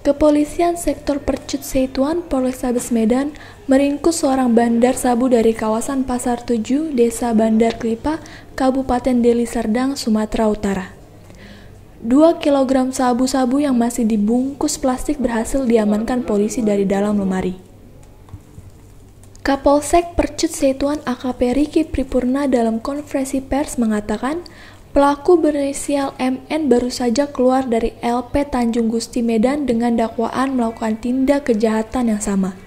Kepolisian Sektor Percut Seituan Polrestabes Medan meringkus seorang bandar sabu dari kawasan Pasar Tujuh, Desa Bandar Klipa, Kabupaten Deli Serdang, Sumatera Utara. 2 kg sabu-sabu yang masih dibungkus plastik berhasil diamankan polisi dari dalam lemari. Kapolsek Percut Seituan AKP Riki Pripurna dalam konferensi pers mengatakan Pelaku berinisial MN baru saja keluar dari LP Tanjung Gusti Medan dengan dakwaan melakukan tindak kejahatan yang sama.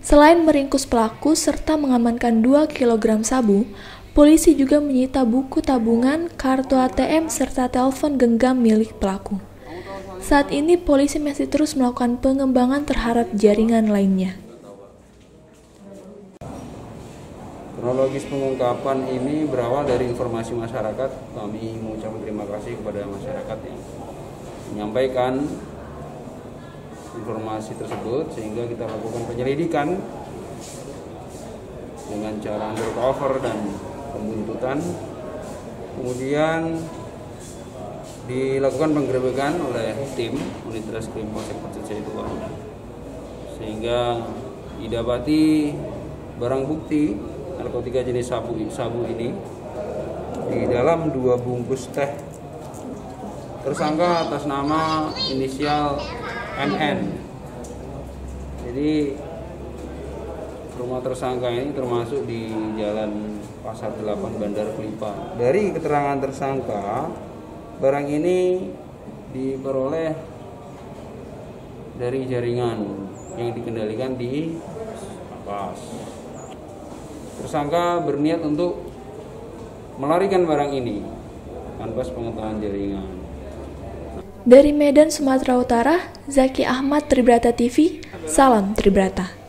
Selain meringkus pelaku serta mengamankan 2 kg sabu, polisi juga menyita buku tabungan, kartu ATM, serta telepon genggam milik pelaku. Saat ini polisi masih terus melakukan pengembangan terhadap jaringan lainnya. Kronologis pengungkapan ini berawal dari informasi masyarakat. Kami mengucapkan terima kasih kepada masyarakat yang menyampaikan informasi tersebut sehingga kita lakukan penyelidikan dengan cara undercover dan pembuntutan. Kemudian dilakukan penggerebekan oleh tim unit reskrim Polsek itu sehingga didapati barang bukti narkotika jenis sabu sabu ini. Di dalam dua bungkus teh tersangka atas nama inisial MN jadi rumah tersangka ini termasuk di jalan Pasar 8 Bandar Kelipa dari keterangan tersangka barang ini diperoleh dari jaringan yang dikendalikan di lapas Tersangka berniat untuk melarikan barang ini tanpa pengetahuan jaringan. Dari Medan, Sumatera Utara, Zaki Ahmad Tribrata TV, salam Tribrata.